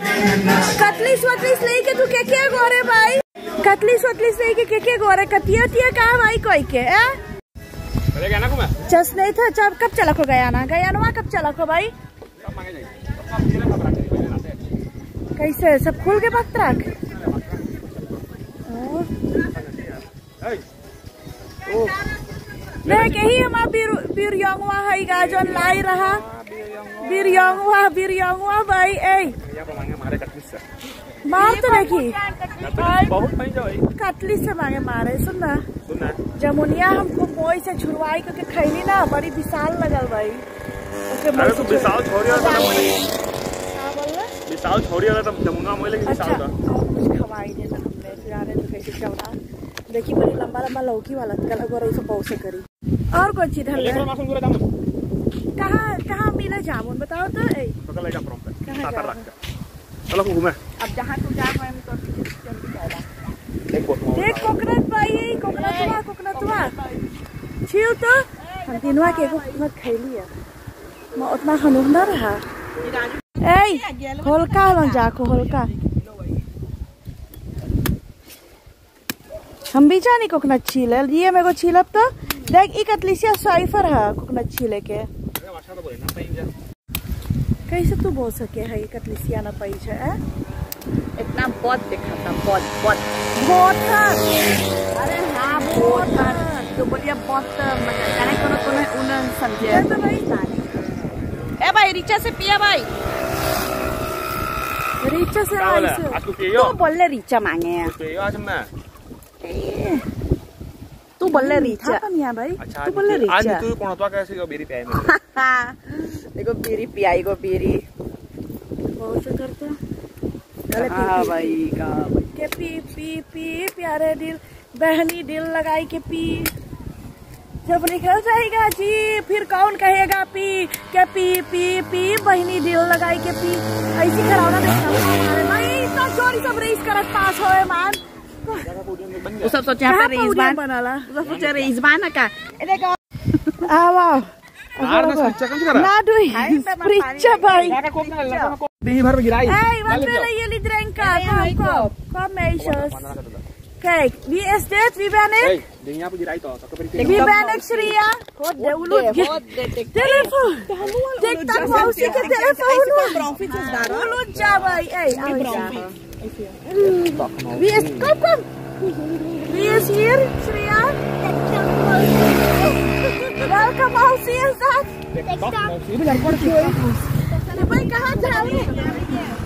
कतलीस वतलीस लेके तू के के गोरे भाई? कतलीस वतलीस लेके के के गोरे? कतिया तिया कहा भाई कोई के ए चस नहीं था जब कब चला को गया ना? गया ना कब चला को भाई? कैसे सब खोल के वक्त रख देख यही हमारा बीर बीर यंगवा है गा जौन लाई रहा। भाई ए भैया मांगे मारे कटलिस से मार तो देखी बहुत जाओ भाई से मांगे मारे सुन ना। सुन ना जमुनिया हमको मोई से छुड़वाई करके खैली ना बड़ी विशाल लगल भाई। ओके अरे तू विशाल छोड़ी वाला तो मोई क्या बोल रहे? विशाल छोड़ी वाला तो जमुना मोई लेकिन अच्छा विशाल था कुछ खवाई देना हमने फिर आ रहे तो कैसे देखी बड़ी लंबा लंबा लौकी वाला कल गोर उसे बहुत से करी। और कहाँ कहाँ मिले जामुन बताओ तो ए तो कल ले जा प्रॉम पे कहाँ जा रख के। चलो घूमे। अब जहाँ तुम जा पाए तो जल्दी जाएगा देख कोकोनट पाई कोकोनट हुआ कोकोनट हुआ। छियो तो। हम तीनवा के एगो कोकोनट खैली है मैं उतना हनुक न रहा। ए होलका हलन जाको होलका। हम भी जानी कोकोनट छीले। ये मेरे को छीलब तो। देख ई कतलीसिया साइफर है कोकोनट छीले के। बोले ना कैसे तू बोल सके है ये कतलीसिया ना पई छे ए? इतना बहुत देखा था बहुत बहुत। बहुत है अरे हाँ बहुत था। तो बोलिए बहुत मज़ा जाने कोनो कोनो उन समझे तो भाई? ए भाई रिचा से पिया भाई। रीचा से आई से। आज तू तू बोले रिचा मांगे हैं। तू पियो आज मैं? तू बोले था रिचा। पनिया भाई अच्छा तू बोले आज तू कौन तो कैसे को बेरी पे मेरे? देखो बीरी पिया एगो बीरी। बहुत से करते हैं। हाँ भाई भाई? के पी पी पी प्यारे दिल बहनी दिल लगाई के पी। जब निकल जाएगा जी फिर कौन कहेगा पी? के पी पी पी बहनी दिल लगाई के पी। ऐसी करावना देखा भाई इतना जोरी सब रेस करत पास होए मान। वो सब सोचे यहाँ पे कहाँ रिजबान पौड़िया बनाला वो सब सोचे रिजबान है का ए देखो आ वाह यार ना सच्चा कम से करा ना डुई प्रिच्चा भाई यार कोप ना लगा को दिन भर में गिराई Ei, wat willen jullie drinken? Kom, kom. Kom, meisjes. Kijk, wie is dit? Wie ben ik? Hey, Wie ben ik, Shriya. God, de ulut. Telefoon. Tik tak mau telefoon ulut. Ulut jabai. Hey, Wie is? Kom, kom. Wie is hier, Shria? Welkom, mouse is dat? TikTok. Ik ben kort voor. Ik ben.